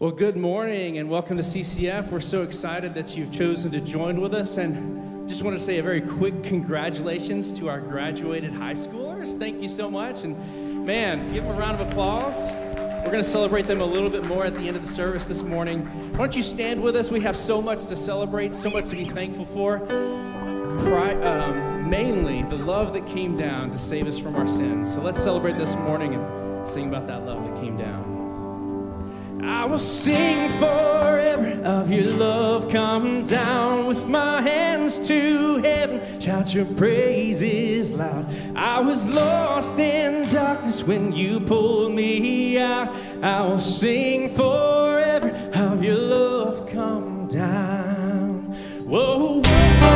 Well, good morning and welcome to CCF. We're so excited that you've chosen to join with us. And just want to say a very quick congratulations to our graduated high schoolers. Thank you so much. And man, give them a round of applause. We're going to celebrate them a little bit more at the end of the service this morning. Why don't you stand with us? We have so much to celebrate, so much to be thankful for. Pri- um, mainly the love that came down to save us from our sins. So let's celebrate this morning and sing about that love that came down. I will sing forever of your love. Come down with my hands to heaven. Shout your praises loud. I was lost in darkness when you pulled me out. I will sing forever of your love. Come down. Whoa, whoa,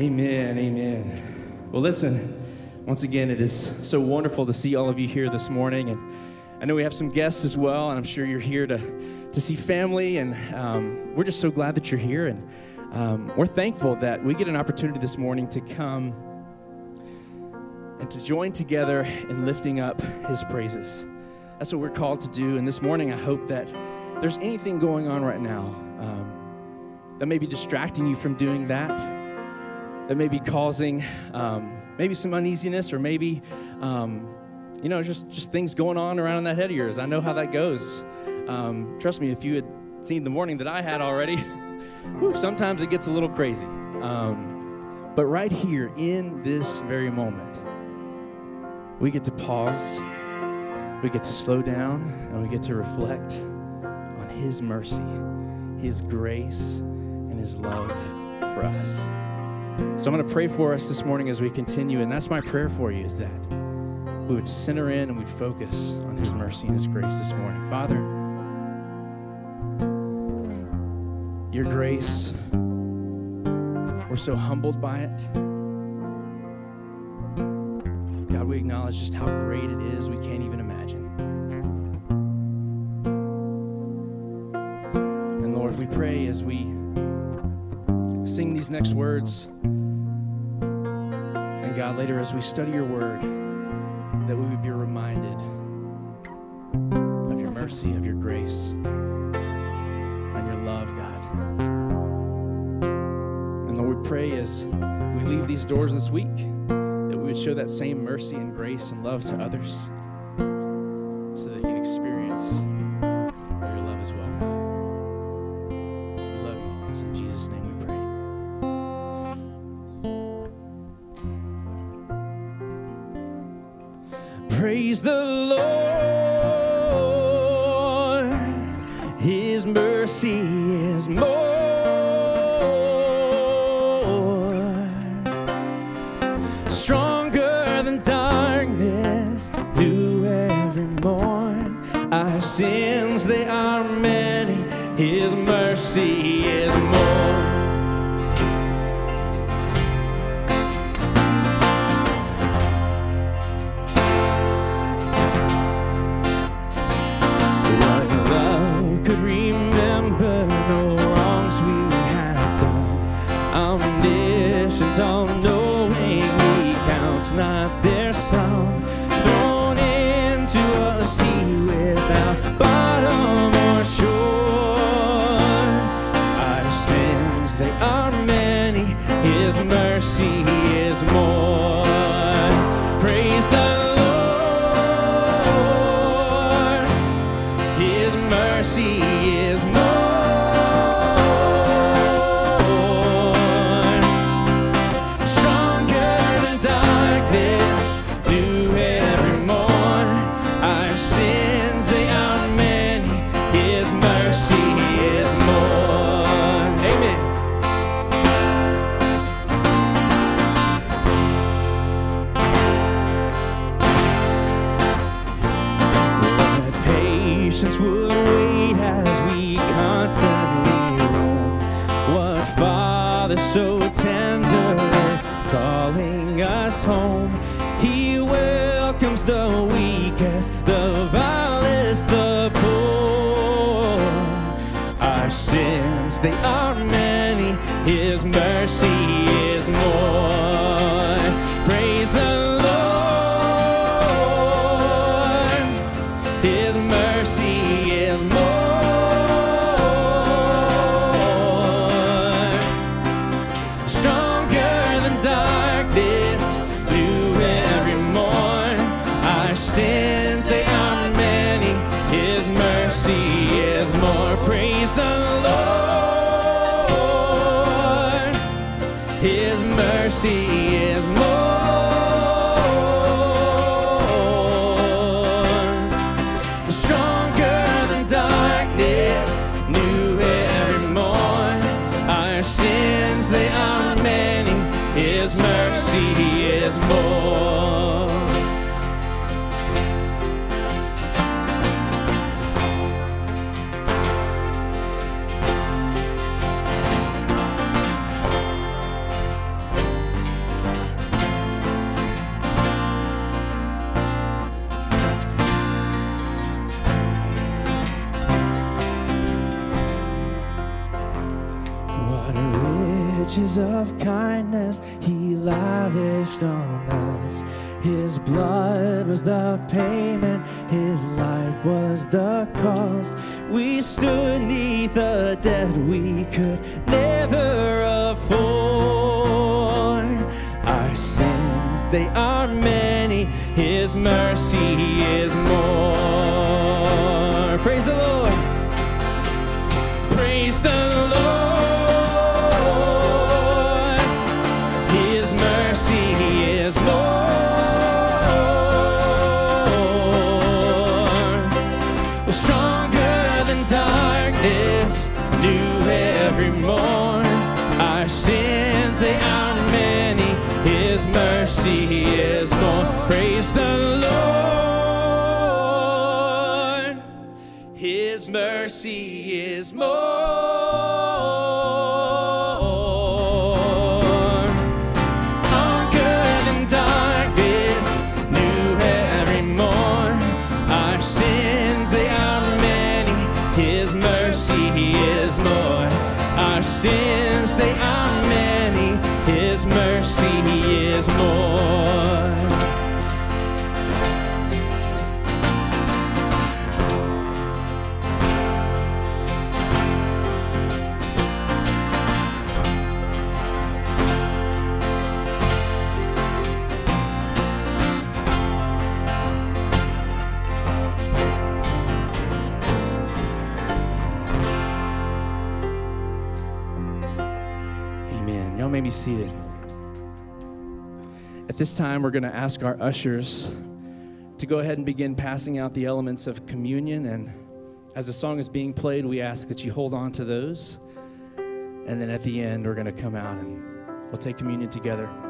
Amen, amen. Well, listen, once again, it is so wonderful to see all of you here this morning. And I know we have some guests as well, and I'm sure you're here to, to see family. And um, we're just so glad that you're here. And um, we're thankful that we get an opportunity this morning to come and to join together in lifting up his praises. That's what we're called to do. And this morning, I hope that there's anything going on right now um, that may be distracting you from doing that, that may be causing um, maybe some uneasiness or maybe, um, you know, just, just things going on around in that head of yours. I know how that goes. Um, trust me, if you had seen the morning that I had already, whew, sometimes it gets a little crazy. Um, but right here in this very moment, we get to pause, we get to slow down, and we get to reflect on His mercy, His grace, and his love for us. So I'm going to pray for us this morning as we continue, and that's my prayer for you is that we would center in and we'd focus on his mercy and his grace this morning. Father, your grace, we're so humbled by it. God, we acknowledge just how great it is, we can't even imagine. And Lord, we pray as we sing these next words, and God, later as we study your word, that we would be reminded of your mercy, of your grace, and your love, God. And Lord, we pray as we leave these doors this week that we would show that same mercy and grace and love to others so they can experience your love as well, God. We love you. It's in Jesus' name Praise the Lord. His mercy mercy is more. Was the payment, his life was the cost. We stood neath a debt we could never afford. Our sins, they are many, his mercy is more. Mercy is more. Praise the Lord. His mercy is more. Good in darkness, new every morn. Our sins, they are many. His mercy is more. Our sins, they are many. His mercy is more. May be seated. At this time, we're going to ask our ushers to go ahead and begin passing out the elements of communion. And as the song is being played, we ask that you hold on to those. And then at the end, we're going to come out and we'll take communion together.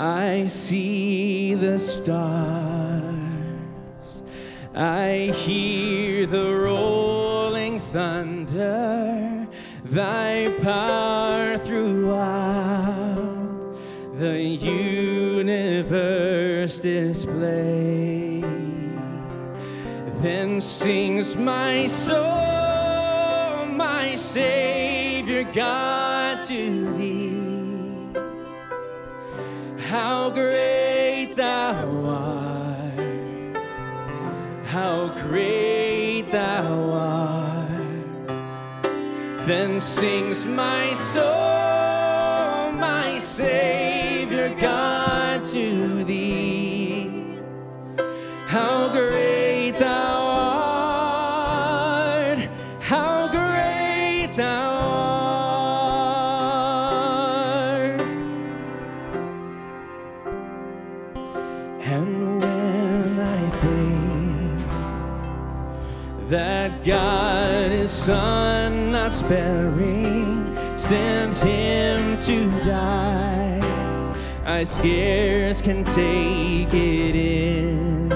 I see the stars. I hear the rolling thunder, thy power throughout the universe display. Then sings my soul, my Savior God great thou art! how great thou art. Then sings my soul, Not sent him to die, I scarce can take it in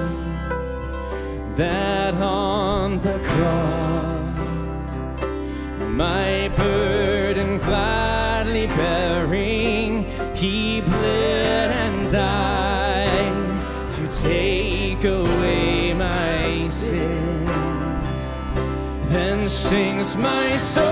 that on the cross my burden gladly bearing, he bled and died to take away my sin. Then sings my soul,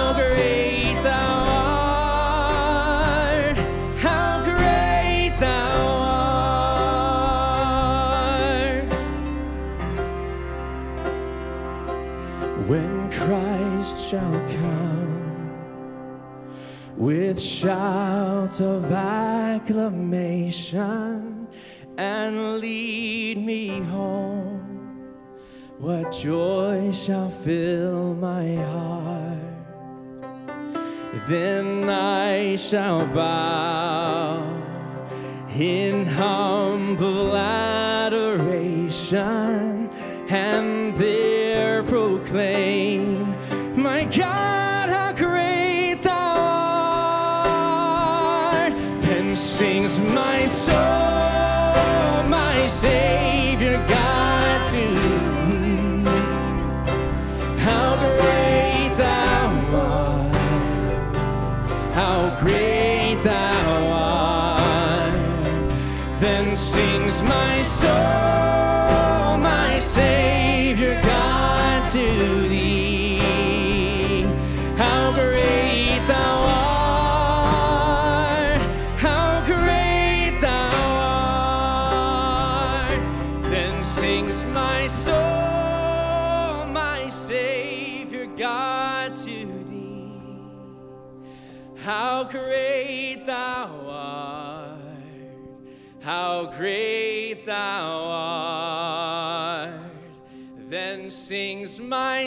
with shouts of acclamation and lead me home. What joy shall fill my heart? Then I shall bow in humble adoration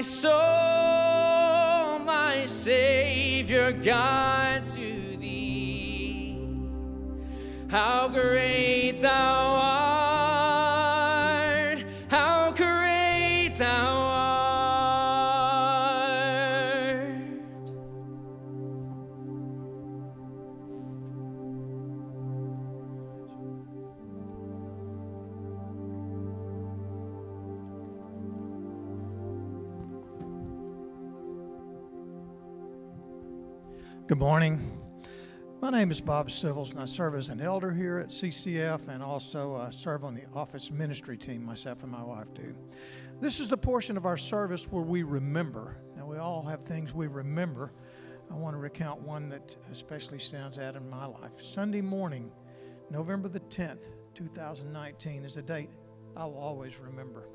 soul, my Savior God to thee. How great thou Good morning. My name is Bob Civils, and I serve as an elder here at CCF and also I serve on the office ministry team, myself and my wife do. This is the portion of our service where we remember. Now, we all have things we remember. I want to recount one that especially stands out in my life. Sunday morning, November the 10th, 2019, is a date I will always remember.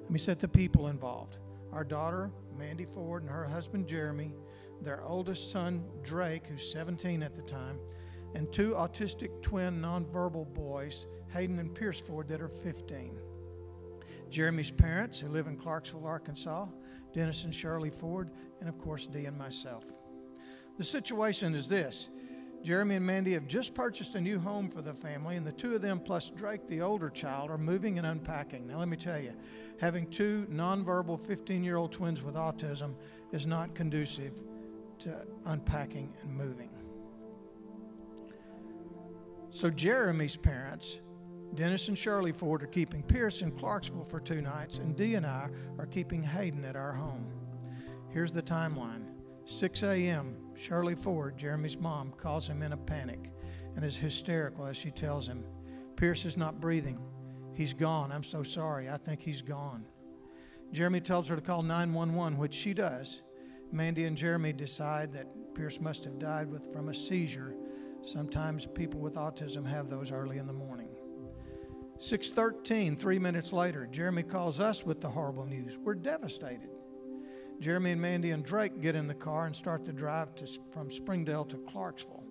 Let me set the people involved. Our daughter, Mandy Ford, and her husband, Jeremy, their oldest son, Drake, who's 17 at the time, and two autistic twin nonverbal boys, Hayden and Pierce Ford, that are 15. Jeremy's parents, who live in Clarksville, Arkansas, Dennis and Shirley Ford, and of course, Dee and myself. The situation is this Jeremy and Mandy have just purchased a new home for the family, and the two of them, plus Drake, the older child, are moving and unpacking. Now, let me tell you, having two nonverbal 15 year old twins with autism is not conducive to unpacking and moving. So, Jeremy's parents, Dennis and Shirley Ford, are keeping Pierce in Clarksville for two nights, and Dee and I are keeping Hayden at our home. Here's the timeline 6 a.m., Shirley Ford, Jeremy's mom, calls him in a panic and is hysterical as she tells him, Pierce is not breathing. He's gone. I'm so sorry. I think he's gone. Jeremy tells her to call 911, which she does. Mandy and Jeremy decide that Pierce must have died with, from a seizure. Sometimes people with autism have those early in the morning. 6:13, 3 minutes later, Jeremy calls us with the horrible news. We're devastated. Jeremy and Mandy and Drake get in the car and start the drive to, from Springdale to Clarksville.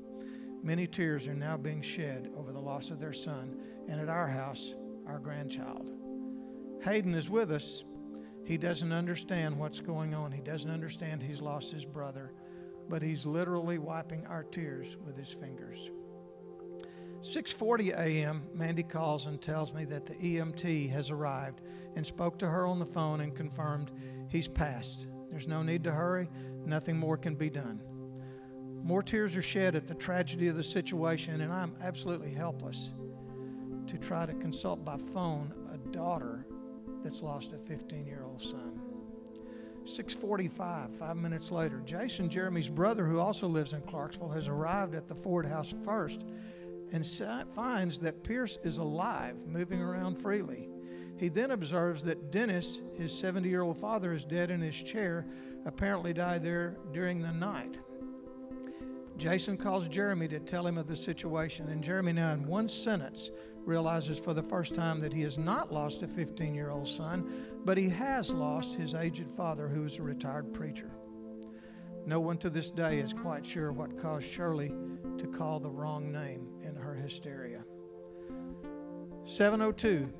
Many tears are now being shed over the loss of their son, and at our house, our grandchild. Hayden is with us. He doesn't understand what's going on. He doesn't understand he's lost his brother, but he's literally wiping our tears with his fingers. 6:40 a.m. Mandy calls and tells me that the EMT has arrived and spoke to her on the phone and confirmed he's passed. There's no need to hurry. Nothing more can be done. More tears are shed at the tragedy of the situation, and I'm absolutely helpless to try to consult by phone a daughter that's lost a 15-year-old son. 6:45, 5 minutes later, Jason Jeremy's brother who also lives in Clarksville has arrived at the Ford house first and finds that Pierce is alive, moving around freely. He then observes that Dennis, his 70 year old father, is dead in his chair, apparently died there during the night. Jason calls Jeremy to tell him of the situation, and Jeremy, now in one sentence, realizes for the first time that he has not lost a 15 year old son, but he has lost his aged father, who is a retired preacher. No one to this day is quite sure what caused Shirley to call the wrong name in her hysteria. 702,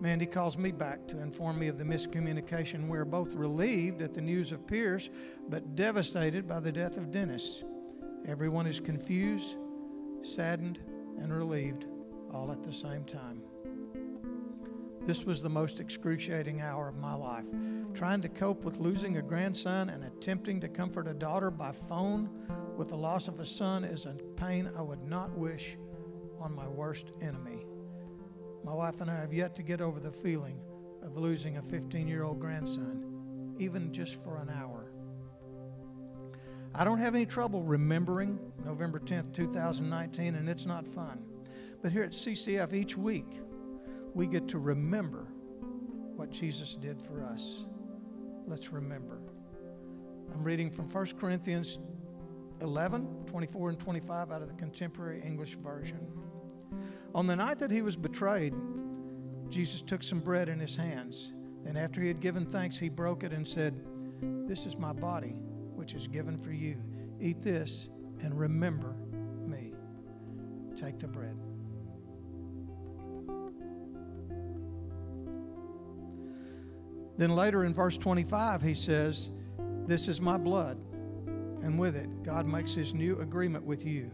Mandy calls me back to inform me of the miscommunication. We're both relieved at the news of Pierce, but devastated by the death of Dennis. Everyone is confused, saddened, and relieved all at the same time. This was the most excruciating hour of my life. Trying to cope with losing a grandson and attempting to comfort a daughter by phone with the loss of a son is a pain I would not wish on my worst enemy. My wife and I have yet to get over the feeling of losing a 15 year old grandson, even just for an hour. I don't have any trouble remembering November 10th, 2019, and it's not fun. But here at CCF, each week, we get to remember what Jesus did for us. Let's remember. I'm reading from 1 Corinthians 11, 24, and 25 out of the Contemporary English Version. On the night that he was betrayed, Jesus took some bread in his hands. and after he had given thanks, he broke it and said, This is my body, which is given for you. Eat this and remember me. Take the bread. Then later in verse 25, he says, This is my blood, and with it, God makes his new agreement with you.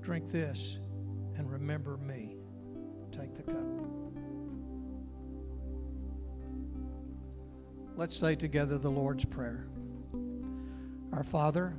Drink this and remember me. Take the cup. Let's say together the Lord's Prayer. Our Father,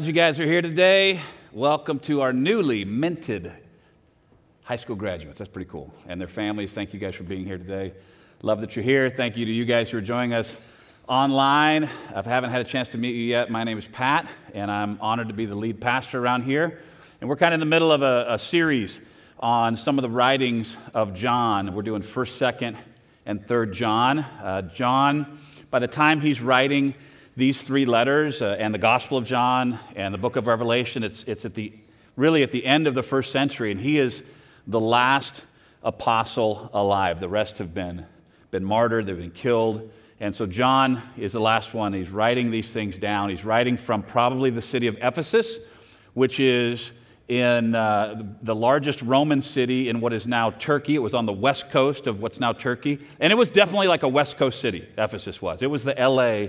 Glad you guys are here today. Welcome to our newly minted high school graduates. That's pretty cool. And their families, thank you guys for being here today. Love that you're here. Thank you to you guys who are joining us online. If I haven't had a chance to meet you yet, my name is Pat, and I'm honored to be the lead pastor around here. And we're kind of in the middle of a, a series on some of the writings of John. We're doing 1st, 2nd, and 3rd John. Uh, John, by the time he's writing these three letters uh, and the Gospel of John and the book of Revelation, it's, it's at the, really at the end of the first century, and he is the last apostle alive. The rest have been, been martyred, they've been killed. And so John is the last one. He's writing these things down. He's writing from probably the city of Ephesus, which is in uh, the largest Roman city in what is now Turkey. It was on the west coast of what's now Turkey. And it was definitely like a west coast city, Ephesus was. It was the LA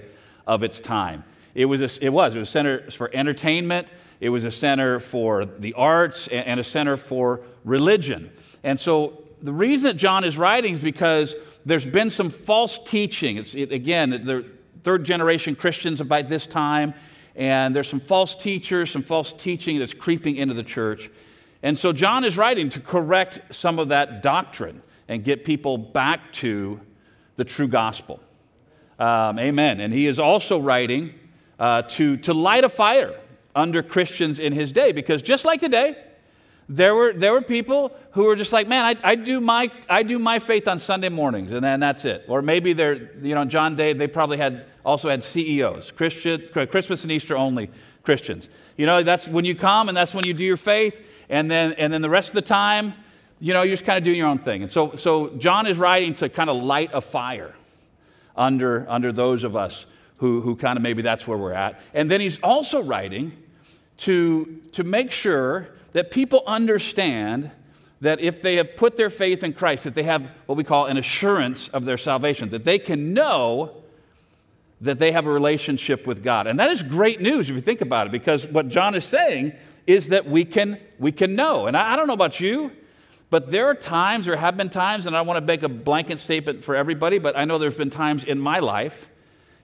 of its time. It was, a, it was. It was a center for entertainment, it was a center for the arts, and, a center for religion. And so the reason that John is writing is because there's been some false teaching. It's, it, again, they're third generation Christians by this time, and there's some false teachers, some false teaching that's creeping into the church. And so John is writing to correct some of that doctrine and get people back to the true gospel. Um, amen. And he is also writing uh, to, to light a fire under Christians in his day because just like today, there were, there were people who were just like, man, I, I, do my, I do my faith on Sunday mornings, and then that's it. Or maybe they're, you know, John Day, they probably had also had CEOs, Christian, Christmas and Easter only Christians. You know, that's when you come and that's when you do your faith, and then, and then the rest of the time, you know, you're just kind of doing your own thing. And so, so John is writing to kind of light a fire under, under those of us who, who kind of maybe that's where we're at. And then he's also writing to, to make sure that people understand that if they have put their faith in Christ, that they have what we call an assurance of their salvation, that they can know that they have a relationship with God. And that is great news if you think about it, because what John is saying is that we can, we can know. And I, I don't know about you, but there are times, or have been times, and I want to make a blanket statement for everybody, but I know there's been times in my life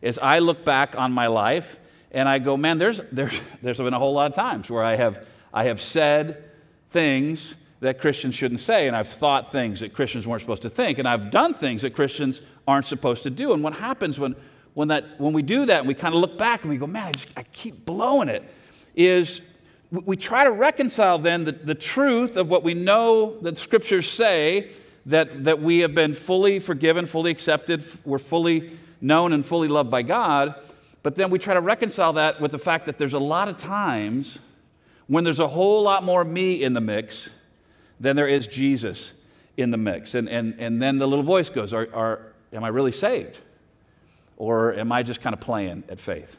as I look back on my life and I go, man, there's, there's, there's been a whole lot of times where I have I have said things that Christians shouldn't say, and I've thought things that Christians weren't supposed to think, and I've done things that Christians aren't supposed to do. And what happens when, when, that, when we do that and we kind of look back and we go, man, I, just, I keep blowing it, is we try to reconcile then the, the truth of what we know that scriptures say that, that we have been fully forgiven, fully accepted, we're fully known and fully loved by God. But then we try to reconcile that with the fact that there's a lot of times when there's a whole lot more me in the mix than there is Jesus in the mix. And, and, and then the little voice goes, are, are, Am I really saved? Or am I just kind of playing at faith?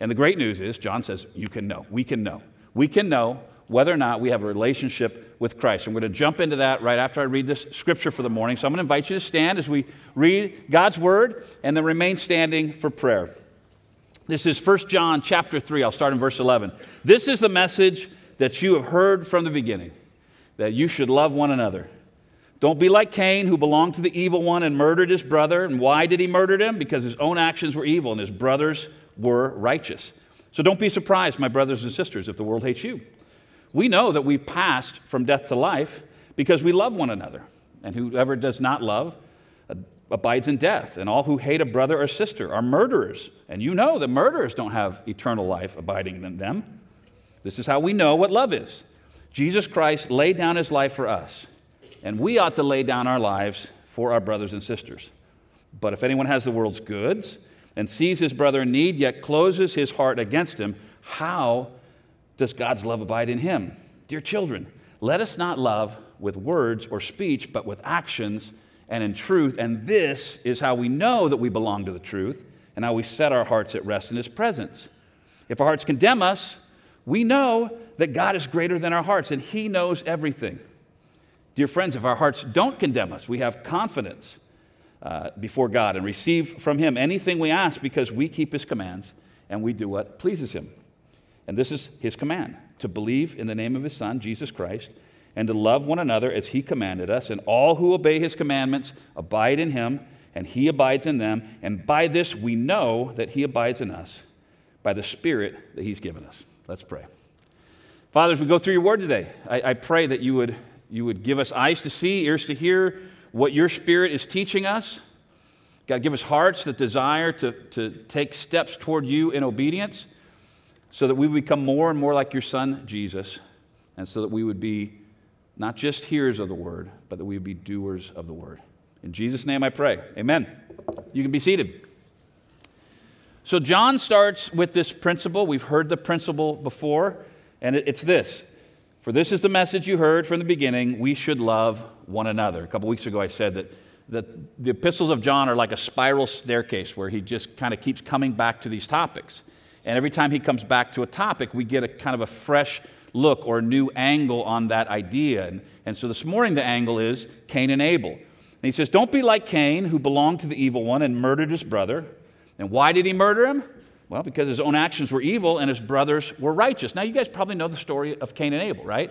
And the great news is, John says, you can know. We can know. We can know whether or not we have a relationship with Christ. I'm going to jump into that right after I read this scripture for the morning. So I'm going to invite you to stand as we read God's word and then remain standing for prayer. This is 1 John chapter 3. I'll start in verse 11. This is the message that you have heard from the beginning that you should love one another. Don't be like Cain, who belonged to the evil one and murdered his brother. And why did he murder him? Because his own actions were evil and his brothers were righteous. So don't be surprised, my brothers and sisters, if the world hates you. We know that we've passed from death to life because we love one another. And whoever does not love uh, abides in death, and all who hate a brother or sister are murderers. And you know that murderers don't have eternal life abiding in them. This is how we know what love is. Jesus Christ laid down his life for us, and we ought to lay down our lives for our brothers and sisters. But if anyone has the world's goods and sees his brother in need, yet closes his heart against him, how does God's love abide in him? Dear children, let us not love with words or speech, but with actions and in truth. And this is how we know that we belong to the truth and how we set our hearts at rest in His presence. If our hearts condemn us, we know that God is greater than our hearts and He knows everything. Dear friends, if our hearts don't condemn us, we have confidence uh, before God and receive from Him anything we ask because we keep His commands and we do what pleases Him. And this is His command to believe in the name of His Son, Jesus Christ and to love one another as he commanded us. And all who obey his commandments abide in him, and he abides in them. And by this we know that he abides in us, by the Spirit that he's given us. Let's pray. Father, as we go through your word today, I, I pray that you would, you would give us eyes to see, ears to hear what your spirit is teaching us. God, give us hearts that desire to, to take steps toward you in obedience so that we become more and more like your son, Jesus, and so that we would be not just hearers of the word, but that we would be doers of the word. In Jesus' name I pray. Amen. You can be seated. So, John starts with this principle. We've heard the principle before, and it's this For this is the message you heard from the beginning we should love one another. A couple weeks ago, I said that, that the epistles of John are like a spiral staircase where he just kind of keeps coming back to these topics. And every time he comes back to a topic, we get a kind of a fresh look or new angle on that idea. And, and so this morning, the angle is Cain and Abel. And he says, Don't be like Cain, who belonged to the evil one and murdered his brother. And why did he murder him? Well, because his own actions were evil and his brothers were righteous. Now, you guys probably know the story of Cain and Abel, right?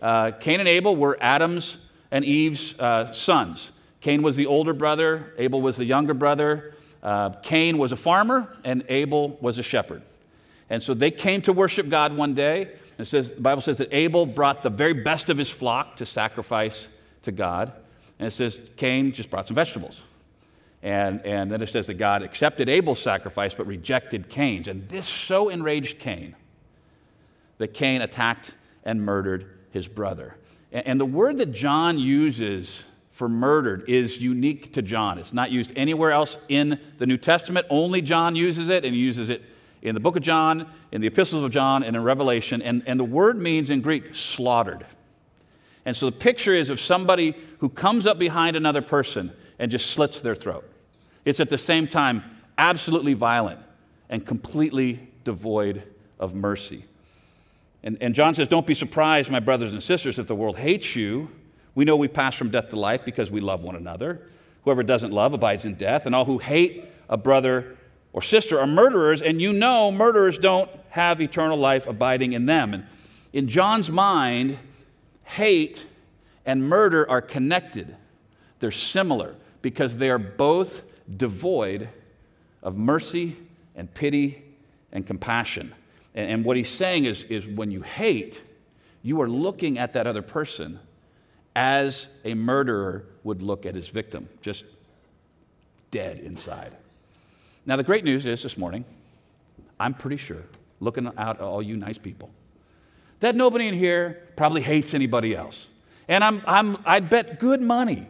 Uh, Cain and Abel were Adam's and Eve's uh, sons. Cain was the older brother, Abel was the younger brother. Uh, Cain was a farmer, and Abel was a shepherd. And so they came to worship God one day. And says, the Bible says that Abel brought the very best of his flock to sacrifice to God. And it says Cain just brought some vegetables. And, and then it says that God accepted Abel's sacrifice but rejected Cain's. And this so enraged Cain that Cain attacked and murdered his brother. And, and the word that John uses for murdered is unique to John. It's not used anywhere else in the New Testament. Only John uses it, and he uses it in the book of John, in the epistles of John, and in Revelation. And, and the word means in Greek slaughtered. And so the picture is of somebody who comes up behind another person and just slits their throat. It's at the same time absolutely violent and completely devoid of mercy. And, and John says, Don't be surprised, my brothers and sisters, if the world hates you. We know we pass from death to life because we love one another. Whoever doesn't love abides in death, and all who hate a brother or sister are murderers, and you know murderers don't have eternal life abiding in them. And in John's mind, hate and murder are connected. They're similar because they are both devoid of mercy and pity and compassion. And, and what he's saying is, is when you hate, you are looking at that other person as a murderer would look at his victim, just dead inside. Now, the great news is this morning, I'm pretty sure, looking out at all you nice people, that nobody in here probably hates anybody else. And I'm, I'm, I'd bet good money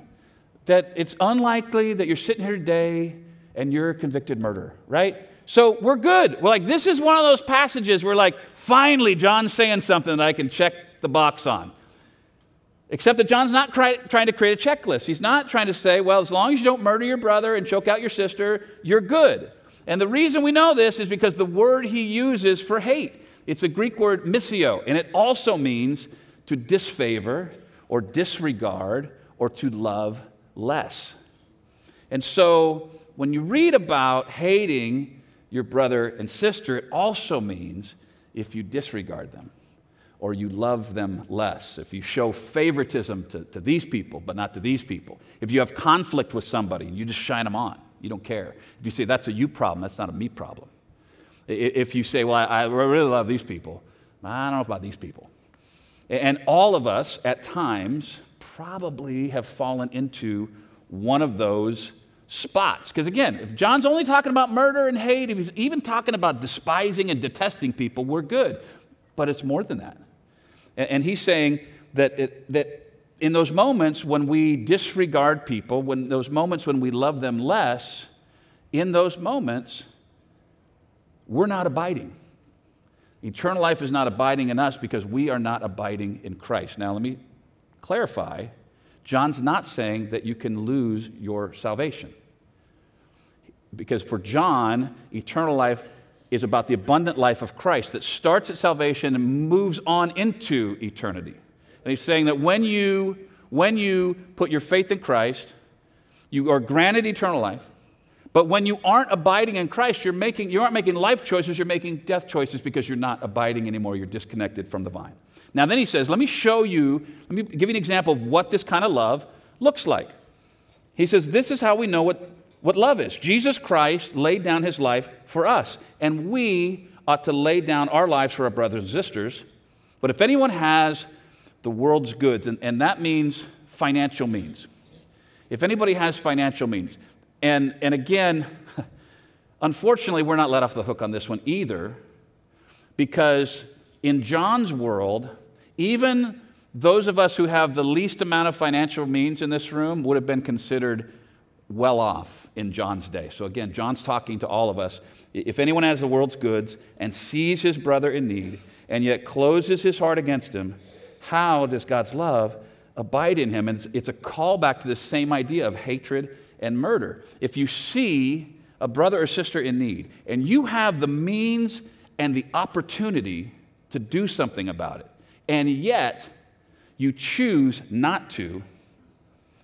that it's unlikely that you're sitting here today and you're a convicted murderer, right? So we're good. We're like, this is one of those passages where, like, finally, John's saying something that I can check the box on. Except that John's not cry, trying to create a checklist. He's not trying to say, well, as long as you don't murder your brother and choke out your sister, you're good. And the reason we know this is because the word he uses for hate, it's a Greek word misio, and it also means to disfavor or disregard or to love less. And so when you read about hating your brother and sister, it also means if you disregard them or you love them less, if you show favoritism to, to these people but not to these people, if you have conflict with somebody and you just shine them on, you don't care. If you say that's a you problem, that's not a me problem. If you say, well, I, I really love these people, I don't know about these people. And all of us at times probably have fallen into one of those spots. Because again, if John's only talking about murder and hate, if he's even talking about despising and detesting people, we're good. But it's more than that. And he's saying that, it, that in those moments when we disregard people, when those moments when we love them less, in those moments, we're not abiding. Eternal life is not abiding in us because we are not abiding in Christ. Now, let me clarify John's not saying that you can lose your salvation. Because for John, eternal life is about the abundant life of Christ that starts at salvation and moves on into eternity. And he's saying that when you, when you put your faith in Christ, you are granted eternal life. But when you aren't abiding in Christ, you're making, you aren't making life choices, you're making death choices because you're not abiding anymore. You're disconnected from the vine. Now, then he says, Let me show you, let me give you an example of what this kind of love looks like. He says, This is how we know what, what love is. Jesus Christ laid down his life for us, and we ought to lay down our lives for our brothers and sisters. But if anyone has the world's goods, and, and that means financial means, if anybody has financial means, and, and again, unfortunately, we're not let off the hook on this one either, because in John's world, even those of us who have the least amount of financial means in this room would have been considered well off in John's day. So again, John's talking to all of us. If anyone has the world's goods and sees his brother in need and yet closes his heart against him, how does God's love abide in him? And it's, a callback to this same idea of hatred and murder. If you see a brother or sister in need and you have the means and the opportunity to do something about it, and yet you choose not to,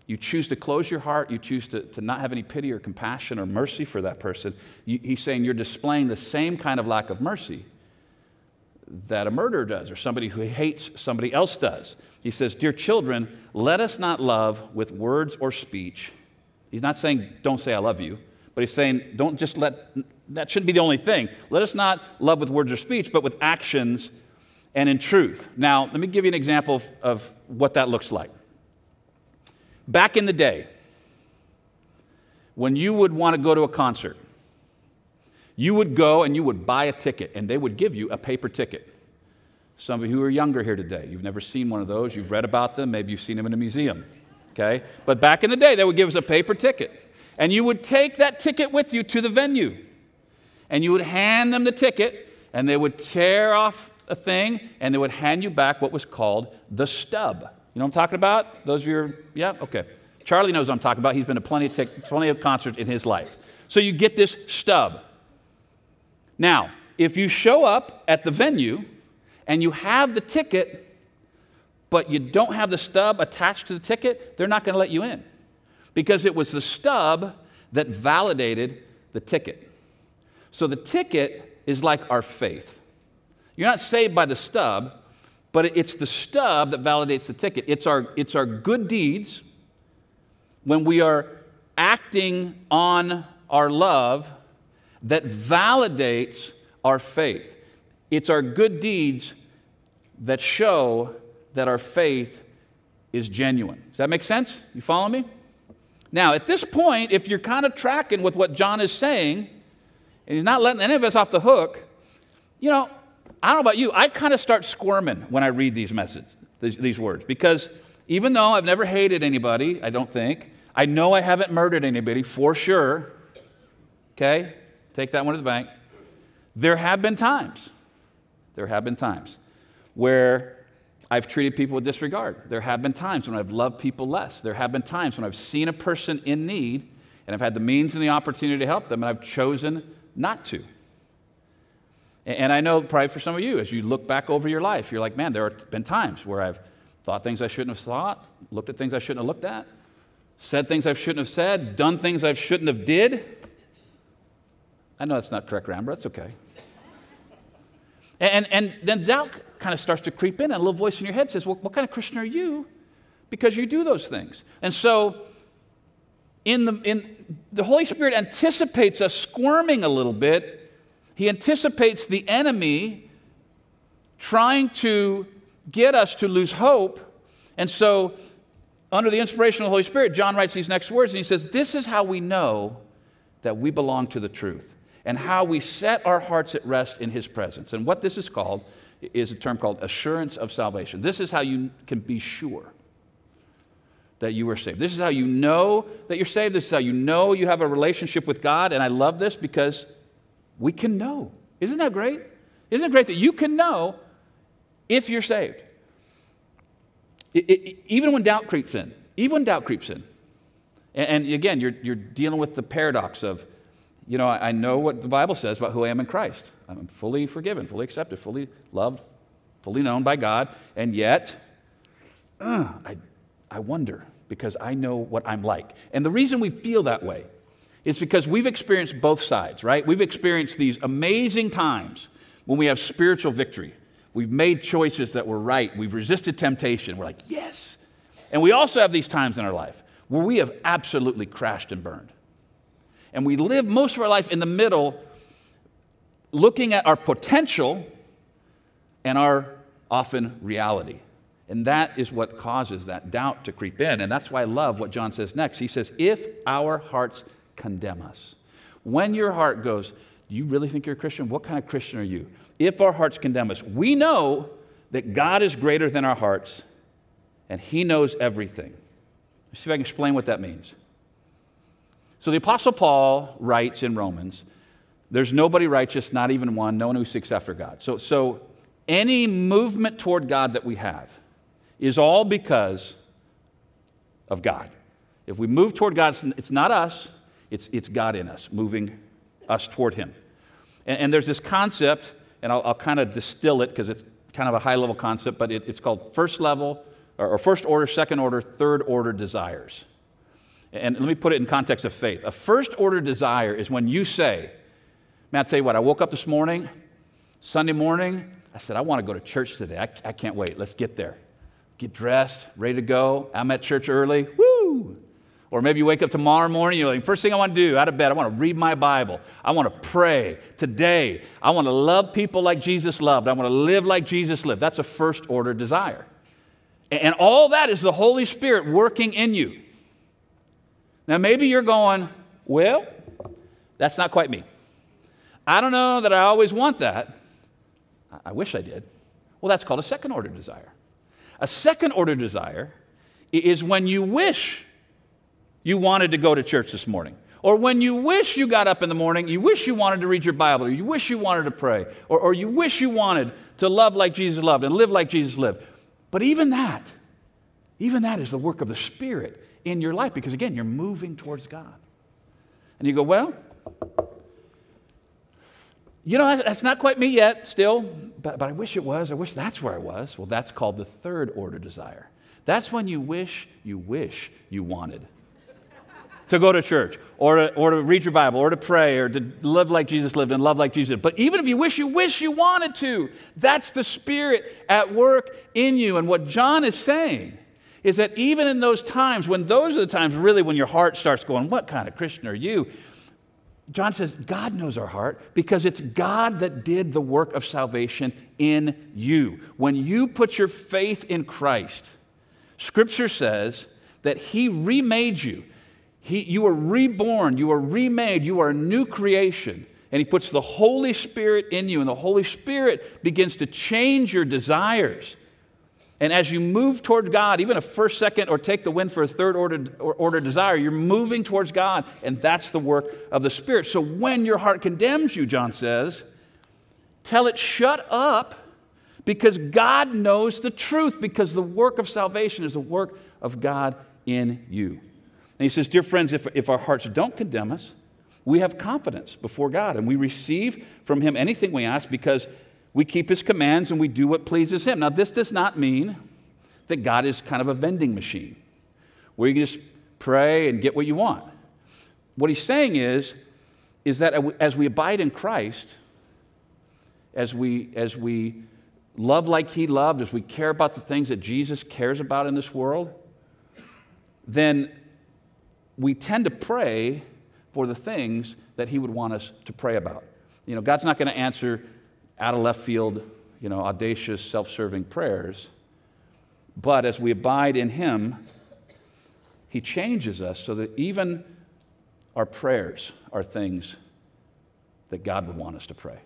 you choose to close your heart, you choose to, to not have any pity or compassion or mercy for that person, you, he's saying you're displaying the same kind of lack of mercy that a murderer does or somebody who hates somebody else does. He says, Dear children, let us not love with words or speech. He's not saying, Don't say I love you, but he's saying, Don't just let, that shouldn't be the only thing. Let us not love with words or speech, but with actions and in truth. Now, let me give you an example of, of what that looks like. Back in the day, when you would want to go to a concert, you would go and you would buy a ticket, and they would give you a paper ticket. Some of you who are younger here today, you've never seen one of those. You've read about them, maybe you've seen them in a museum. Okay? But back in the day, they would give us a paper ticket. And you would take that ticket with you to the venue. And you would hand them the ticket, and they would tear off a thing, and they would hand you back what was called the stub. You know what I'm talking about? Those of you, yeah, okay. Charlie knows what I'm talking about. He's been to plenty of, plenty of concerts in his life. So you get this stub. Now, if you show up at the venue and you have the ticket, but you don't have the stub attached to the ticket, they're not going to let you in because it was the stub that validated the ticket. So the ticket is like our faith. You're not saved by the stub, but it's the stub that validates the ticket. It's our, it's our good deeds when we are acting on our love that validates our faith. It's our good deeds that show that our faith is genuine. Does that make sense? You follow me? Now, at this point, if you're kind of tracking with what John is saying, and he's not letting any of us off the hook, you know, I don't know about you, I kind of start squirming when I read these messages, these, these words, because even though I've never hated anybody, I don't think, I know I haven't murdered anybody for sure, okay? Take that one to the bank. There have been times, there have been times where I've treated people with disregard. There have been times when I've loved people less. There have been times when I've seen a person in need and I've had the means and the opportunity to help them and I've chosen not to. And I know probably for some of you, as you look back over your life, you're like, man, there have been times where I've thought things I shouldn't have thought, looked at things I shouldn't have looked at, said things I shouldn't have said, done things I shouldn't have did. I know that's not correct grammar, that's okay. And, and then doubt kind of starts to creep in, and a little voice in your head says, Well, what kind of Christian are you? Because you do those things. And so, in the, in, the Holy Spirit anticipates us squirming a little bit he anticipates the enemy trying to get us to lose hope. And so, under the inspiration of the Holy Spirit, John writes these next words and he says, This is how we know that we belong to the truth and how we set our hearts at rest in his presence. And what this is called is a term called assurance of salvation. This is how you can be sure that you are saved. This is how you know that you're saved. This is how you know you have a relationship with God. And I love this because we can know. Isn't that great? Isn't it great that you can know if you're saved? It, it, even when doubt creeps in, even when doubt creeps in. And, and, again, you're, you're dealing with the paradox of, you know, I, I know what the Bible says about who I am in Christ. I'm fully forgiven, fully accepted, fully loved, fully known by God, and yet, uh, I, I wonder because I know what I'm like. And the reason we feel that way is because we've experienced both sides, right? We've experienced these amazing times when we have spiritual victory. We've made choices that were right. We've resisted temptation. We're like, yes. And we also have these times in our life where we have absolutely crashed and burned. And we live most of our life in the middle, looking at our potential and our often reality. And that is what causes that doubt to creep in. And that's why I love what John says next. He says, If our hearts condemn us, when your heart goes, Do you really think you're a Christian? What kind of Christian are you? If our hearts condemn us, we know that God is greater than our hearts and He knows everything. Let's see if I can explain what that means. So the Apostle Paul writes in Romans, There's nobody righteous, not even one, no one who seeks after God. So, so any movement toward God that we have, is all because of God. If we move toward God, it's not us, it's, it's God in us, moving us toward Him. And, and there's this concept, and I'll, I'll kind of distill it because it's kind of a high level concept, but it, it's called first level, or, or first order, second order, third order desires. And let me put it in context of faith. A first order desire is when you say, Man, I'll tell you what, I woke up this morning, Sunday morning, I said, I want to go to church today. I, I can't wait. Let's get there get dressed, ready to go. I'm at church early. Woo! Or maybe you wake up tomorrow morning, you're like, first thing I want to do out of bed, I want to read my Bible. I want to pray today. I want to love people like Jesus loved. I want to live like Jesus lived. That's a first order desire. And all that is the Holy Spirit working in you. Now, maybe you're going, well, that's not quite me. I don't know that I always want that. I wish I did. Well, that's called a second order desire. A second order desire is when you wish you wanted to go to church this morning. Or when you wish you got up in the morning, you wish you wanted to read your Bible, or you wish you wanted to pray, or, or you wish you wanted to love like Jesus loved and live like Jesus lived. But even that, even that is the work of the Spirit in your life because, again, you're moving towards God. And you go, well, you know, that's not quite me yet, still, but, but I wish it was. I wish that's where I was. Well, that's called the third order desire. That's when you wish, you wish you wanted to go to church or to, or to read your Bible or to pray or to live like Jesus lived and love like Jesus. But even if you wish, you wish you wanted to, that's the Spirit at work in you. And what John is saying is that even in those times, when those are the times really when your heart starts going, What kind of Christian are you? John says, God knows our heart because it's God that did the work of salvation in you. When you put your faith in Christ, Scripture says that He remade you. He, you are reborn, you are remade, you are a new creation. And He puts the Holy Spirit in you, and the Holy Spirit begins to change your desires. And as you move toward God, even a first, second, or take the win for a third order, order desire, you're moving towards God, and that's the work of the Spirit. So when your heart condemns you, John says, tell it, shut up, because God knows the truth, because the work of salvation is the work of God in you. And he says, Dear friends, if, if our hearts don't condemn us, we have confidence before God, and we receive from Him anything we ask because we keep his commands and we do what pleases him. Now, this does not mean that God is kind of a vending machine where you can just pray and get what you want. What he's saying is, is that as we abide in Christ, as we, as we love like he loved, as we care about the things that Jesus cares about in this world, then we tend to pray for the things that he would want us to pray about. You know, God's not going to answer out of left field, you know, audacious, self serving prayers. But as we abide in Him, He changes us so that even our prayers are things that God would want us to pray.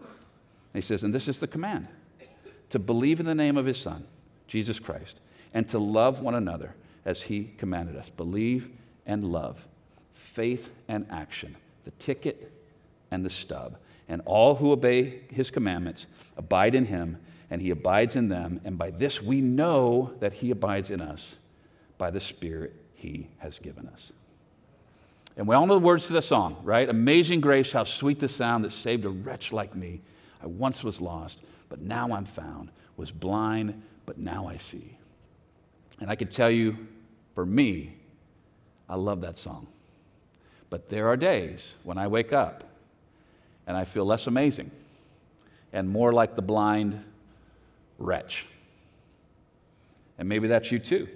And he says, and this is the command to believe in the name of His Son, Jesus Christ, and to love one another as He commanded us. Believe and love, faith and action, the ticket and the stub. And all who obey his commandments abide in him, and he abides in them. And by this we know that he abides in us by the Spirit he has given us. And we all know the words to the song, right? Amazing grace, how sweet the sound that saved a wretch like me. I once was lost, but now I'm found, was blind, but now I see. And I can tell you, for me, I love that song. But there are days when I wake up and I feel less amazing and more like the blind wretch. And maybe that's you too.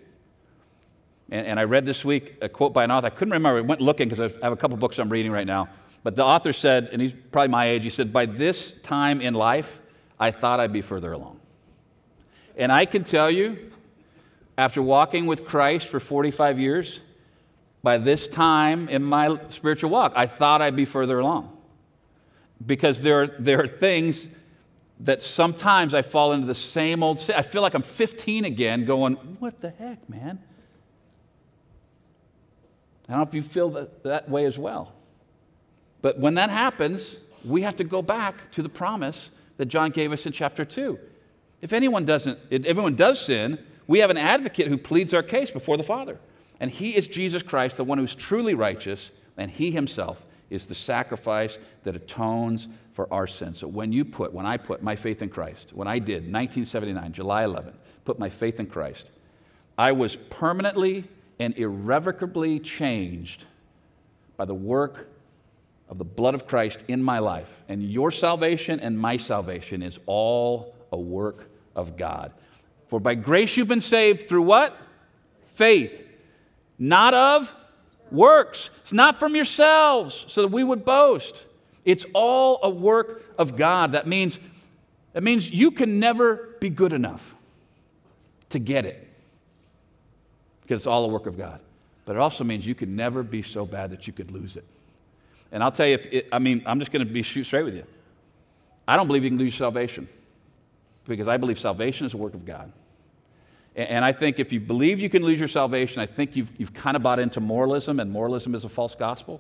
And, and, I read this week a quote by an author. I couldn't remember. I went looking because I have a couple books I'm reading right now. But the author said, and he's probably my age, he said, By this time in life, I thought I'd be further along. And I can tell you, after walking with Christ for 45 years, by this time in my spiritual walk, I thought I'd be further along. Because there are, there are things that sometimes I fall into the same old sin. I feel like I'm 15 again, going, What the heck, man? I don't know if you feel that, that way as well. But when that happens, we have to go back to the promise that John gave us in chapter 2. If anyone doesn't, if everyone does sin, we have an advocate who pleads our case before the Father. And he is Jesus Christ, the one who's truly righteous, and he himself is the sacrifice that atones for our sins. So when you put, when I put my faith in Christ, when I did, 1979, July 11th, put my faith in Christ, I was permanently and irrevocably changed by the work of the blood of Christ in my life. And your salvation and my salvation is all a work of God. For by grace you've been saved through what? Faith. Not of works. It's not from yourselves so that we would boast. It's all a work of God. That means, that means you can never be good enough to get it because it's all a work of God. But it also means you can never be so bad that you could lose it. And I'll tell you, if it, I mean, I'm just going to be straight with you. I don't believe you can lose salvation because I believe salvation is a work of God. And, I think if you believe you can lose your salvation, I think you've, you've kind of bought into moralism, and moralism is a false gospel.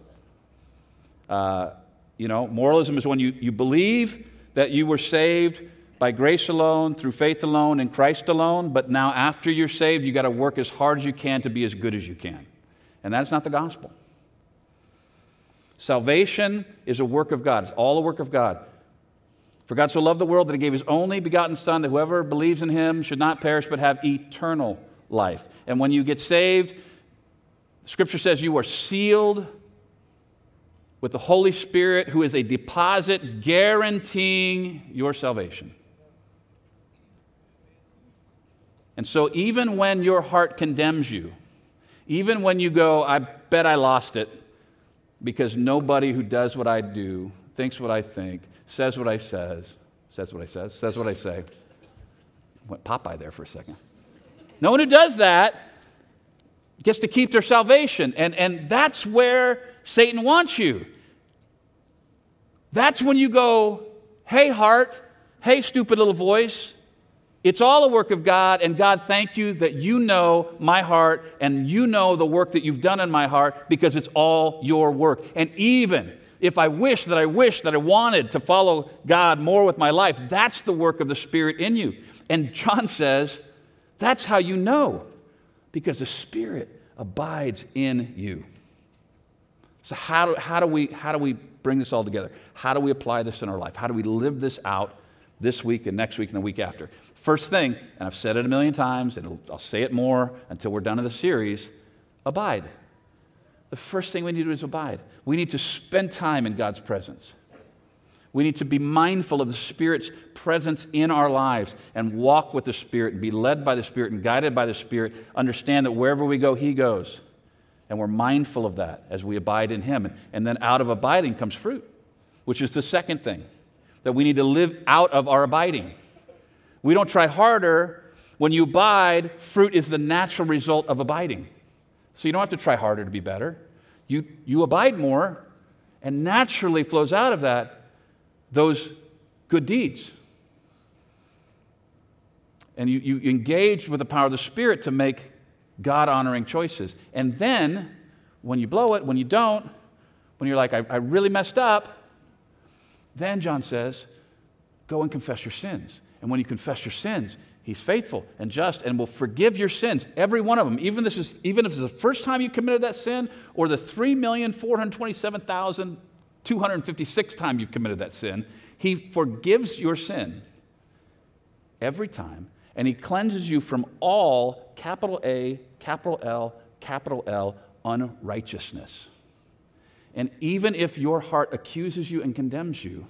Uh, you know, moralism is when you, you believe that you were saved by grace alone, through faith alone, in Christ alone, but now after you're saved, you got to work as hard as you can to be as good as you can. And that's not the gospel. Salvation is a work of God, it's all a work of God. For God so loved the world that he gave his only begotten Son, that whoever believes in him should not perish but have eternal life. And when you get saved, Scripture says you are sealed with the Holy Spirit, who is a deposit guaranteeing your salvation. And so, even when your heart condemns you, even when you go, I bet I lost it, because nobody who does what I do, thinks what I think, says what I says, says what I says, says what I say. Went Popeye there for a second. No one who does that gets to keep their salvation. And, and that's where Satan wants you. That's when you go, hey, heart, hey, stupid little voice, it's all a work of God, and God, thank you that you know my heart and you know the work that you've done in my heart because it's all your work. And even if I wish that I wish that I wanted to follow God more with my life, that's the work of the Spirit in you. And John says, that's how you know, because the Spirit abides in you. So, how do, how, do we, how do we bring this all together? How do we apply this in our life? How do we live this out this week and next week and the week after? First thing, and I've said it a million times, and I'll say it more until we're done in the series abide. The first thing we need to do is abide. We need to spend time in God's presence. We need to be mindful of the Spirit's presence in our lives and walk with the Spirit and be led by the Spirit and guided by the Spirit. Understand that wherever we go, He goes. And we're mindful of that as we abide in Him. And then out of abiding comes fruit, which is the second thing that we need to live out of our abiding. We don't try harder. When you abide, fruit is the natural result of abiding. So you don't have to try harder to be better. You, you abide more, and naturally flows out of that those good deeds. And you, you engage with the power of the Spirit to make God honoring choices. And then, when you blow it, when you don't, when you're like, I, I really messed up, then John says, go and confess your sins. And when you confess your sins, He's faithful and just and will forgive your sins, every one of them. Even, this is, even if it's the first time you committed that sin or the 3,427,256 time you've committed that sin, He forgives your sin every time and He cleanses you from all capital A, capital L, capital L unrighteousness. And even if your heart accuses you and condemns you,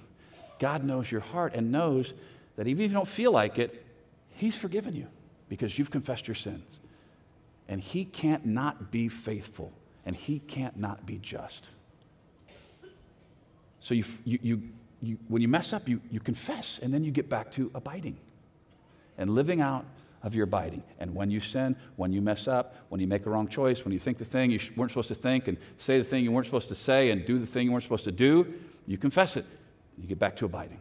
God knows your heart and knows that even if you don't feel like it, He's forgiven you because you've confessed your sins. And He can't not be faithful and He can't not be just. So you, you, you, you, when you mess up, you, you confess, and then you get back to abiding and living out of your abiding. And when you sin, when you mess up, when you make a wrong choice, when you think the thing you weren't supposed to think, and say the thing you weren't supposed to say, and do the thing you weren't supposed to do, you confess it. You get back to abiding.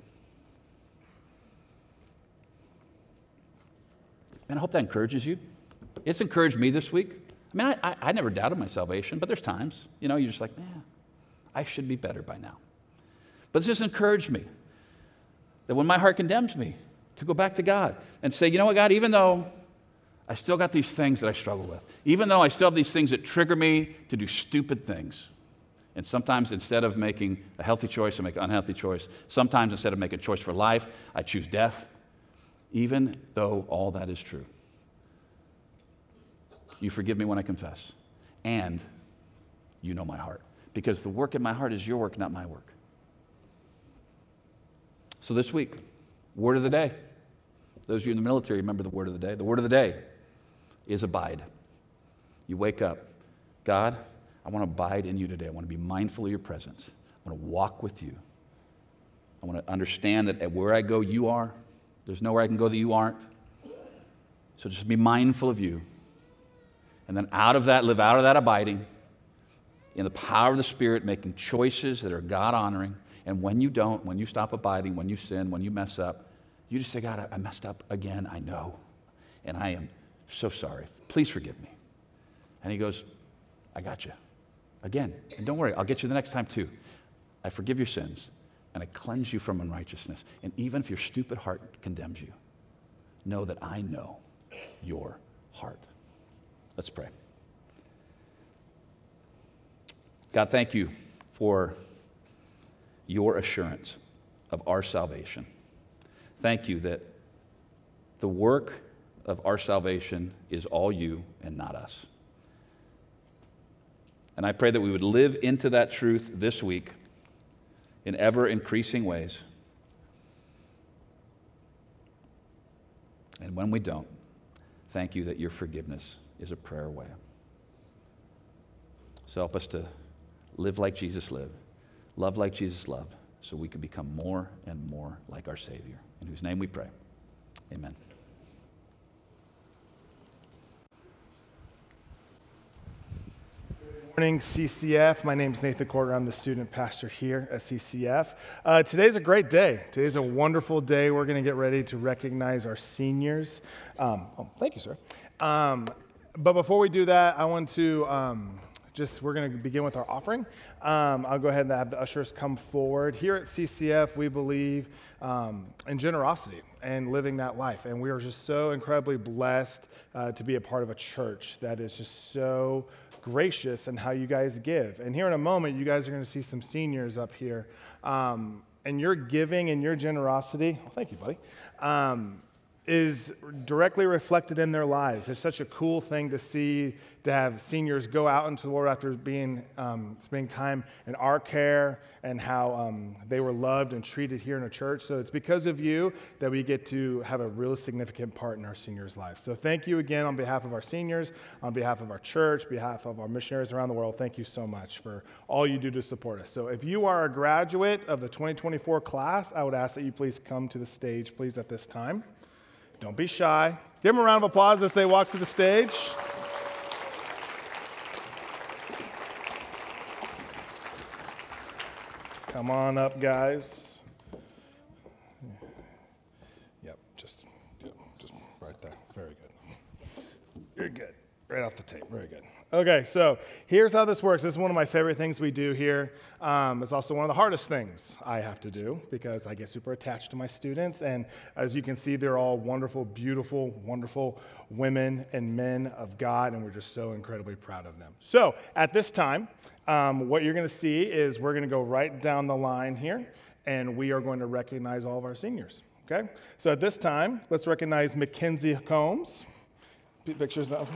And I hope that encourages you. It's encouraged me this week. I mean, I, I, I never doubted my salvation, but there's times, you know, you're just like, man, I should be better by now. But this just encouraged me that when my heart condemns me, to go back to God and say, you know what, God, even though I still got these things that I struggle with, even though I still have these things that trigger me to do stupid things, and sometimes instead of making a healthy choice, I make an unhealthy choice. Sometimes instead of making a choice for life, I choose death, even though all that is true. You forgive me when I confess, and you know my heart. Because the work in my heart is your work, not my work. So this week, word of the day. Those of you in the military remember the word of the day. The word of the day is abide. You wake up, God, I want to abide in you today. I want to be mindful of your presence. I want to walk with you. I want to understand that where I go, you are. There's nowhere I can go that you aren't. So just be mindful of you. And then out of that, live out of that abiding in the power of the Spirit, making choices that are God honoring. And when you don't, when you stop abiding, when you sin, when you mess up, you just say, God, I- messed up again. I know. And I am so sorry. Please forgive me. And he goes, I got you. Again. And don't worry, I'll get you the next time too. I forgive your sins and I cleanse you from unrighteousness. And even if your stupid heart condemns you, know that I know your heart. Let's pray. God, thank you for your assurance of our salvation. Thank you that the work of our salvation is all you and not us. And I pray that we would live into that truth this week in ever increasing ways. And when we don't, thank you that your forgiveness is a prayer away. So help us to live like Jesus lived, love like Jesus loved, so we could become more and more like our Savior. In whose name we pray. Amen. Morning, CCF. My name is Nathan Corder. I'm the student pastor here at CCF. Uh, today's a great day. Today's a wonderful day. We're going to get ready to recognize our seniors. Um, oh, thank you, sir. Um, but before we do that, I want to um, just, we're going to begin with our offering. Um, I'll go ahead and have the ushers come forward. Here at CCF, we believe um, in generosity and living that life. And we are just so incredibly blessed uh, to be a part of a church that is just so gracious in how you guys give. And here in a moment, you guys are going to see some seniors up here. Um, and your giving and your generosity, well, thank you, buddy, um, is directly reflected in their lives. It's such a cool thing to see to have seniors go out into the world after being um, spending time in our care and how um, they were loved and treated here in a church. So it's because of you that we get to have a real significant part in our seniors' lives. So thank you again on behalf of our seniors, on behalf of our church, behalf of our missionaries around the world. Thank you so much for all you do to support us. So if you are a graduate of the 2024 class, I would ask that you please come to the stage, please, at this time. Don't be shy. Give them a round of applause as they walk to the stage. Come on up, guys. Yep, just, yep, just right there. Very good. You're good. Right off the tape. Very good. Okay, so here's how this works. This is one of my favorite things we do here. Um, it's also one of the hardest things I have to do because I get super attached to my students. And as you can see, they're all wonderful, beautiful, wonderful women and men of God, and we're just so incredibly proud of them. So at this time, um, what you're going to see is we're going to go right down the line here, and we are going to recognize all of our seniors. Okay? So at this time, let's recognize Mackenzie Combs. Pictures of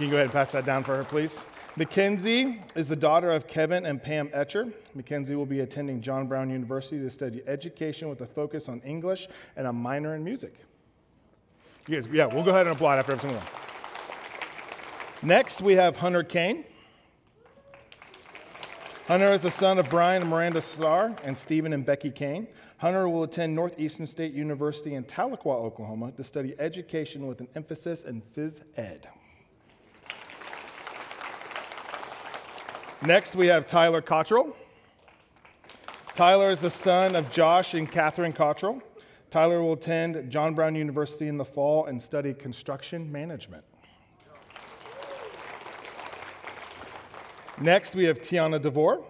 Can you go ahead and pass that down for her, please? Mackenzie is the daughter of Kevin and Pam Etcher. Mackenzie will be attending John Brown University to study education with a focus on English and a minor in music. You guys, yeah, we'll go ahead and applaud after every single one. Next, we have Hunter Kane. Hunter is the son of Brian and Miranda Starr and Stephen and Becky Kane. Hunter will attend Northeastern State University in Tahlequah, Oklahoma to study education with an emphasis in phys ed. Next, we have Tyler Cottrell. Tyler is the son of Josh and Catherine Cottrell. Tyler will attend John Brown University in the fall and study construction management. Next, we have Tiana DeVore.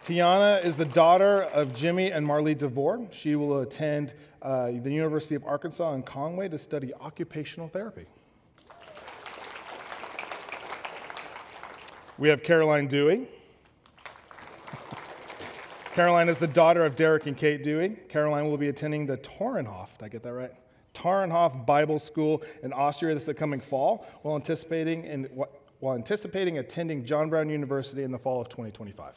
Tiana is the daughter of Jimmy and Marley DeVore. She will attend uh, the University of Arkansas in Conway to study occupational therapy. We have Caroline Dewey. Caroline is the daughter of Derek and Kate Dewey. Caroline will be attending the Tauernhof, did I get that right? Tauernhof Bible School in Austria this coming fall while anticipating, in, while anticipating attending John Brown University in the fall of 2025.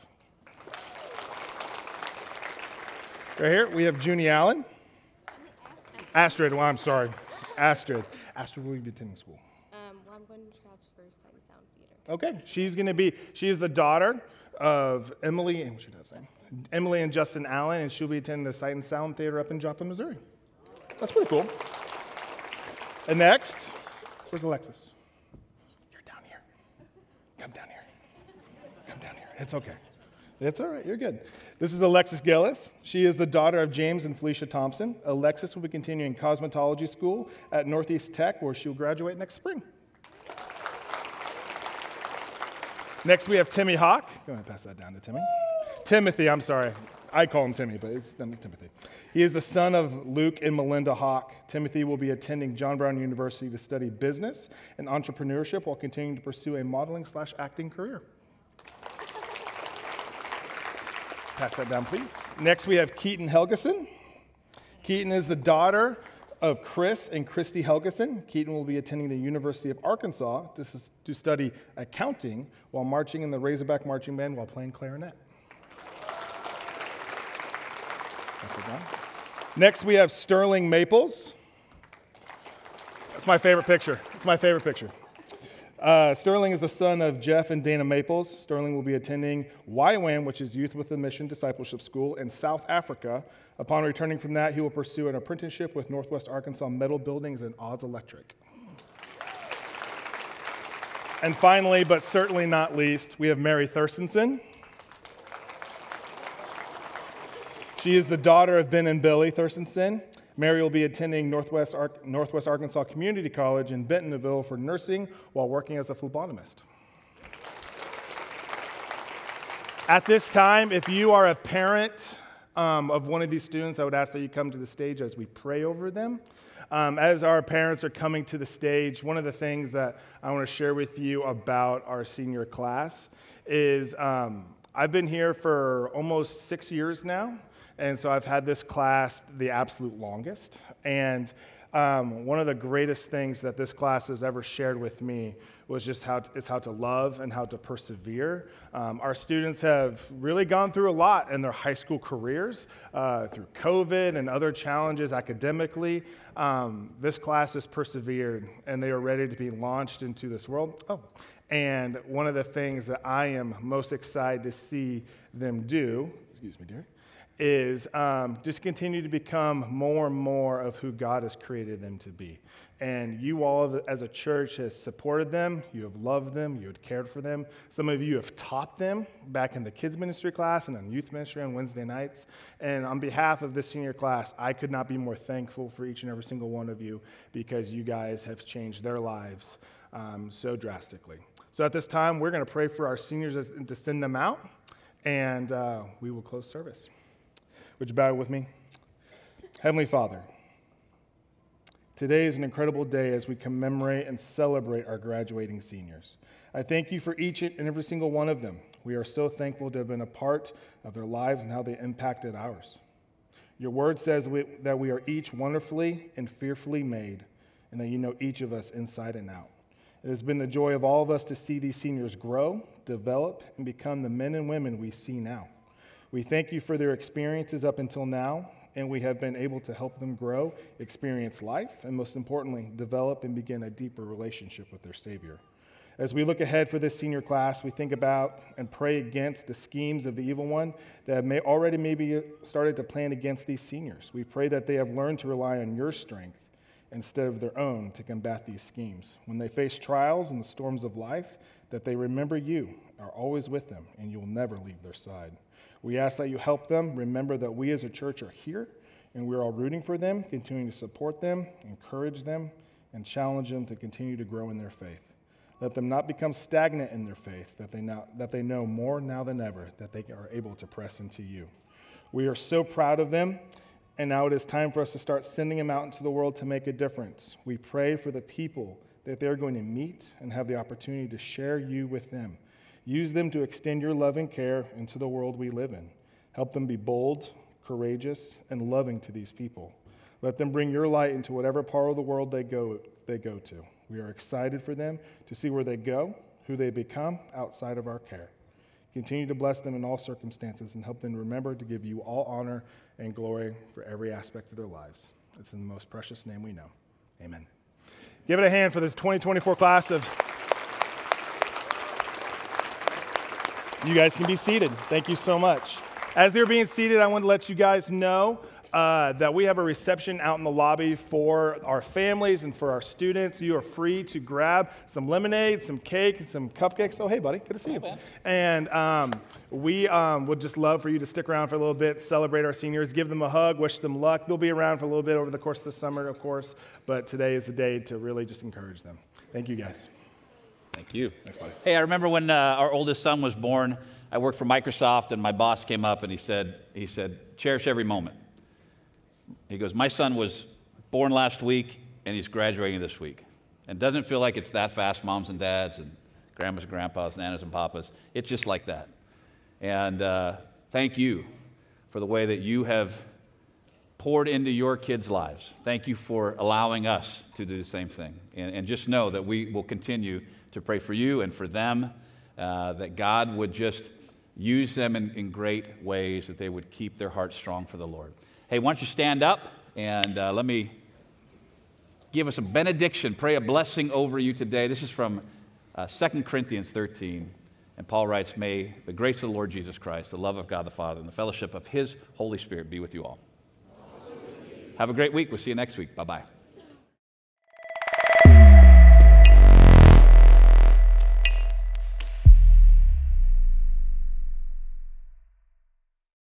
Right here, we have Junie Allen. Astrid, well, I'm sorry. Astrid. Astrid will be attending school. Um, well, I'm going to tryouts for Sight and Sound Theater. Okay, she's going to be, she is the daughter of Emily, your dad's name? Emily and Justin Allen, and she'll be attending the Sight and Sound Theater up in Joplin, Missouri. That's pretty cool. And next, where's Alexis? You're down here. Come down here. Come down here. It's okay. It's all right. You're good. This is Alexis Gillis. She is the daughter of James and Felicia Thompson. Alexis will be continuing cosmetology school at Northeast Tech, where she will graduate next spring. Next, we have Timmy Hawk. Go ahead and pass that down to Timmy. Timothy, I'm sorry. I call him Timmy, but his name is Timothy. He is the son of Luke and Melinda Hawk. Timothy will be attending John Brown University to study business and entrepreneurship while continuing to pursue a modeling slash acting career. Pass that down, please. Next, we have Keaton Helgeson. Keaton is the daughter of Chris and Christy Helgeson. Keaton will be attending the University of Arkansas to, study accounting while marching in the Razorback Marching Band while playing clarinet. Next, we have Sterling Maples. That's my favorite picture. It's my favorite picture. Uh, Sterling is the son of Jeff and Dana Maples. Sterling will be attending YWAM, which is Youth with a Mission Discipleship School, in South Africa. Upon returning from that, he will pursue an apprenticeship with Northwest Arkansas Metal Buildings and Odds Electric. And finally, but certainly not least, we have Mary Thurstonson. She is the daughter of Ben and Billy Thurstonson. Mary will be attending Northwest, Ar- Northwest Arkansas Community College in Bentonville for nursing while working as a phlebotomist. At this time, if you are a parent um, of one of these students, I would ask that you come to the stage as we pray over them. Um, as our parents are coming to the stage, one of the things that I want to share with you about our senior class is um, I've been here for almost six years now, and so I've had this class the absolute longest. And um, one of the greatest things that this class has ever shared with me was just how to, is how to love and how to persevere. Um, our students have really gone through a lot in their high school careers uh, through COVID and other challenges academically. Um, this class has persevered and they are ready to be launched into this world. Oh, and one of the things that I am most excited to see them do, excuse me, dear, is um, just continue to become more and more of who God has created them to be. And you all, as a church, has supported them. You have loved them. You have cared for them. Some of you have taught them back in the kids ministry class and in youth ministry on Wednesday nights. And on behalf of this senior class, I could not be more thankful for each and every single one of you because you guys have changed their lives um, so drastically. So at this time, we're going to pray for our seniors as, to send them out, and uh, we will close service. Would you bow with me? Heavenly Father, today is an incredible day as we commemorate and celebrate our graduating seniors. I thank you for each and every single one of them. We are so thankful to have been a part of their lives and how they impacted ours. Your word says we, that we are each wonderfully and fearfully made, and that you know each of us inside and out. It has been the joy of all of us to see these seniors grow, develop, and become the men and women we see now. We thank you for their experiences up until now, and we have been able to help them grow, experience life, and most importantly, develop and begin a deeper relationship with their Savior. As we look ahead for this senior class, we think about and pray against the schemes of the evil one that may already maybe started to plan against these seniors. We pray that they have learned to rely on your strength instead of their own to combat these schemes. When they face trials and the storms of life, that they remember you are always with them and you will never leave their side. We ask that you help them remember that we as a church are here and we're all rooting for them, continuing to support them, encourage them, and challenge them to continue to grow in their faith. Let them not become stagnant in their faith, that they, now, that they know more now than ever that they are able to press into you. We are so proud of them, and now it is time for us to start sending them out into the world to make a difference. We pray for the people that they're going to meet and have the opportunity to share you with them. Use them to extend your love and care into the world we live in. Help them be bold, courageous, and loving to these people. Let them bring your light into whatever part of the world they go, they go to. We are excited for them to see where they go, who they become outside of our care. Continue to bless them in all circumstances and help them remember to give you all honor and glory for every aspect of their lives. It's in the most precious name we know. Amen. Give it a hand for this 2024 class of. You guys can be seated. Thank you so much. As they're being seated, I want to let you guys know uh, that we have a reception out in the lobby for our families and for our students. You are free to grab some lemonade, some cake, and some cupcakes. Oh, hey, buddy, good to see you. And um, we um, would just love for you to stick around for a little bit, celebrate our seniors, give them a hug, wish them luck. They'll be around for a little bit over the course of the summer, of course, but today is the day to really just encourage them. Thank you, guys. Thank you. Thanks, buddy. Hey, I remember when uh, our oldest son was born, I worked for Microsoft, and my boss came up and he said, he said, cherish every moment. He goes, My son was born last week and he's graduating this week. And doesn't feel like it's that fast, moms and dads and grandmas and grandpas, nanas and papas. It's just like that. And uh, thank you for the way that you have poured into your kids' lives. Thank you for allowing us to do the same thing. And, and just know that we will continue to pray for you and for them, uh, that God would just use them in, in great ways, that they would keep their hearts strong for the Lord. Hey, why don't you stand up and uh, let me give us a benediction, pray a blessing over you today. This is from uh, 2 Corinthians 13. And Paul writes, May the grace of the Lord Jesus Christ, the love of God the Father, and the fellowship of his Holy Spirit be with you all. Have a great week. We'll see you next week. Bye bye.